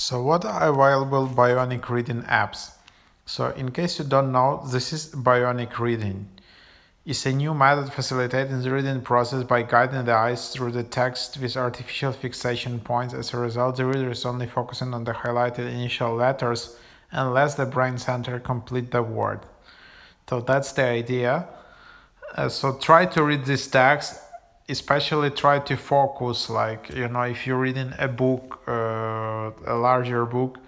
So what are available Bionic Reading apps? So in case you don't know, this is Bionic Reading. It's a new method facilitating the reading process by guiding the eyes through the text with artificial fixation points. As a result, the reader is only focusing on the highlighted initial letters and lets the brain center complete the word. So that's the idea. Uh, so try to read this text especially try to focus like you know if you're reading a book uh, a larger book.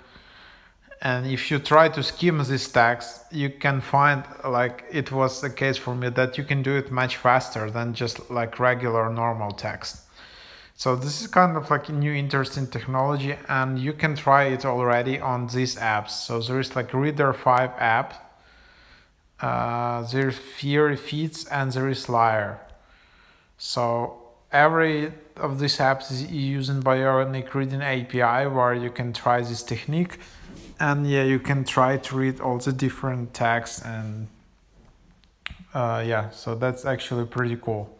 And if you try to skim this text you can find like it was the case for me that you can do it much faster than just like regular normal text. So this is kind of like a new interesting technology and you can try it already on these apps. So there is like Reeder 5 app uh, there's Fiery Feeds and there is Lire so every of these apps is using Bionic Reading API where you can try this technique and yeah you can try to read all the different texts and uh, yeah so that's actually pretty cool.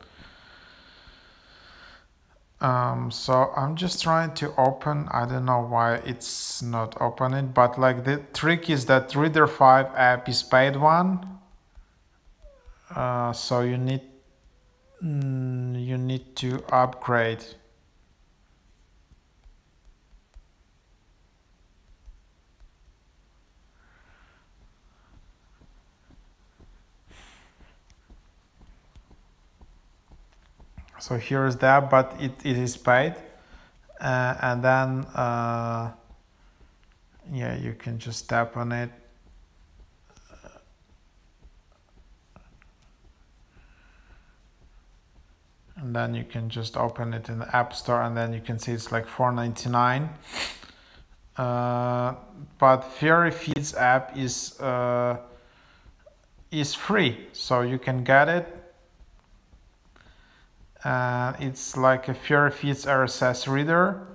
Um, so I'm just trying to open, I don't know why it's not opening, but like the trick is that Reeder 5 app is paid one. Uh, so you need need to upgrade. So here is that but it, it is paid. Uh, and then uh, yeah you can just tap on it and then you can just open it in the app store and then you can see it's like 4.99 uh, but Fiery Feeds app is uh, is free so you can get it. Uh, it's like a Fiery Feeds RSS reader.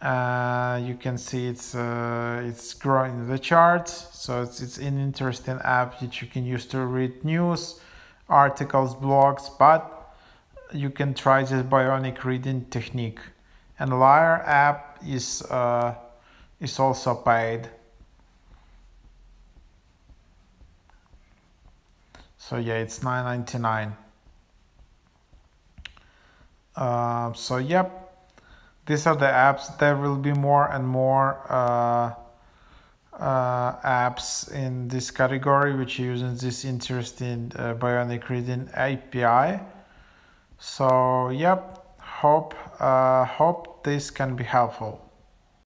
Uh, you can see it's uh, it's growing the charts so it's, it's an interesting app that you can use to read news articles blogs but you can try this bionic reading technique. And Lire app is uh, is also paid. So yeah it's 9.99 uh, so yep. These are the apps. There will be more and more uh, uh, apps in this category which using this interesting uh, bionic reading API so yep hope uh, hope this can be helpful